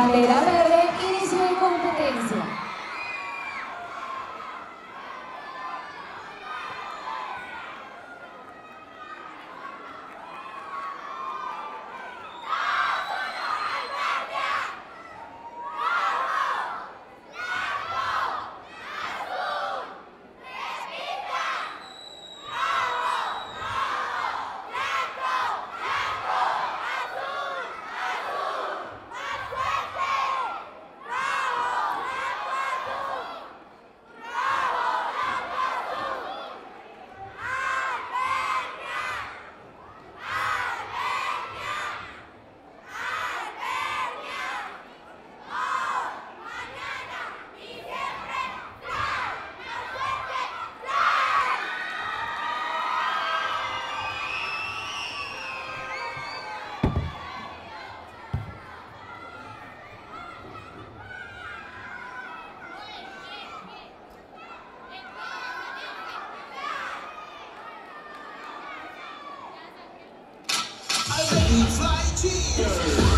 Bandera verde, Monsters.